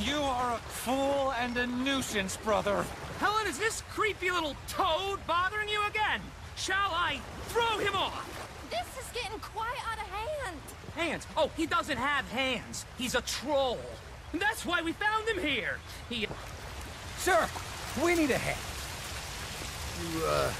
You are a fool and a nuisance, brother. Helen, is this creepy little toad bothering you again? Shall I throw him off? This is getting quite out of hand. Hands? Oh, he doesn't have hands. He's a troll. And that's why we found him here. He... Sir, we need a hand. You, uh,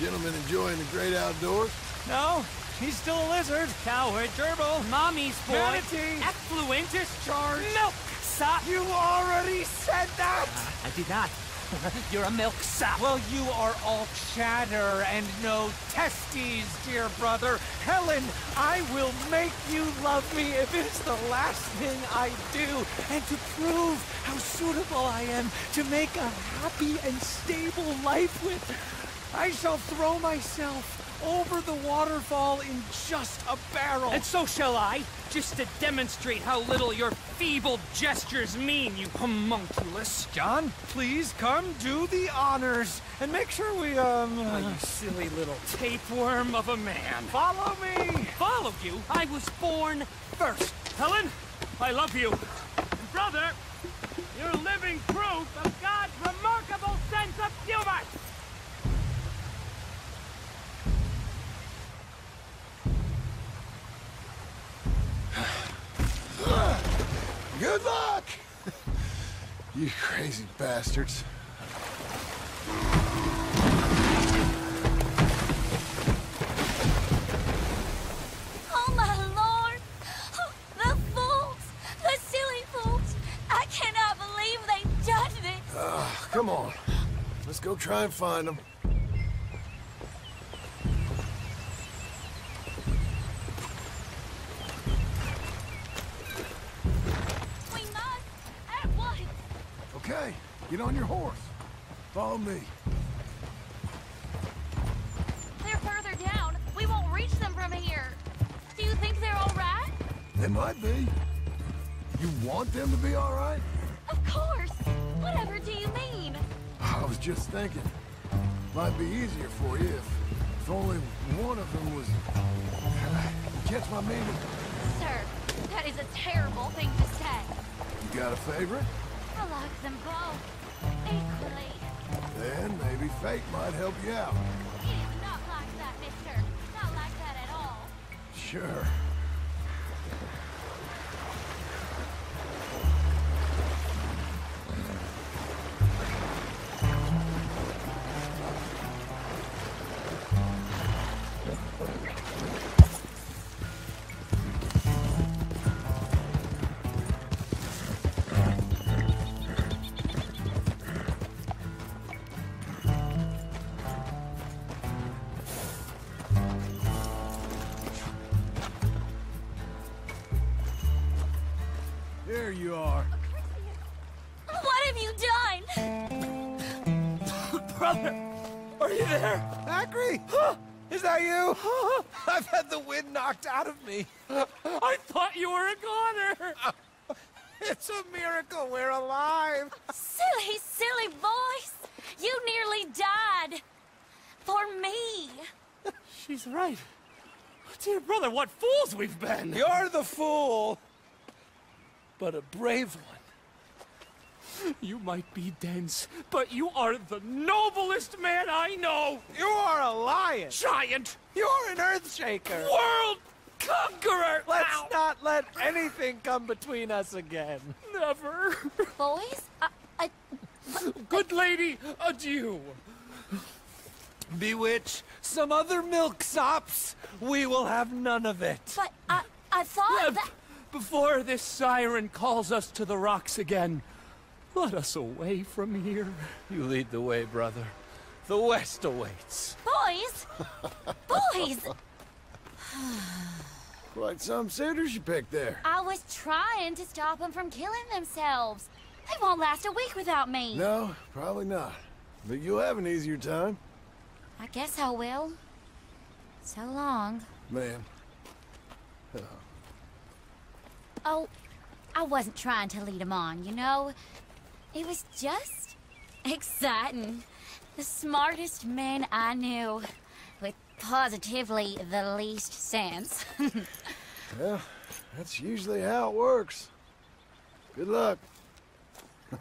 gentlemen enjoying the great outdoors? No, he's still a lizard. Coward, gerbil, Mommy's boy. Manatee. Effluentus. Charge. Milk sop. You already said that! Ah, I did not. You're a milk sop. Well, you are all chatter and no testes, dear brother. Helen, I will make you love me if it's the last thing I do. And to prove how suitable I am to make a happy and stable life with, I shall throw myself over the waterfall in just a barrel. And so shall I, just to demonstrate how little your feeble gestures mean, you homunculus. John, please come do the honors and make sure we, um... Oh, you silly little tapeworm of a man. Follow me! Follow you? I was born first. Helen, I love you. And brother, you're living proof of God's remarkable sense of humor. Good luck! you crazy bastards. Oh my lord! Oh, the fools! The silly fools! I cannot believe they've done this! Ah, come on. Let's go try and find them. Okay, get on your horse. Follow me. They're further down. We won't reach them from here. Do you think they're all right? They might be. You want them to be all right? Of course! Whatever do you mean? I was just thinking. Might be easier for you if, if only one of them was... Catch my meaning? Sir, that is a terrible thing to say. You got a favorite? I like them both. Equally. Then maybe fate might help you out. It is not like that, mister. Not like that at all. Sure. You are. What have you done? Brother, are you there? Acri! Is that you? I've had the wind knocked out of me. I thought you were a goner. It's a miracle we're alive. Silly, silly voice! You nearly died. For me. She's right. Dear brother, what fools we've been. You're the fool, but a brave one. You might be dense, but you are the noblest man I know. You are a lion. Giant, You're an earthshaker. world conqueror. Let's Ow. not let anything come between us again. Never. Boys? I, I, Good lady, adieu. Bewitch some other milksops. We will have none of it. but I, I thought Leb, that... Before this siren calls us to the rocks again, let us away from here. You lead the way, brother. The West awaits. Boys! Boys! Quite some suitors you picked there. I was trying to stop them from killing themselves. They won't last a week without me. No, probably not. But you'll have an easier time, I guess I will. So long. ma'am. Oh, Oh, I wasn't trying to lead him on, you know? It was just exciting. The smartest man I knew, with positively the least sense. Well, that's usually how it works. Good luck.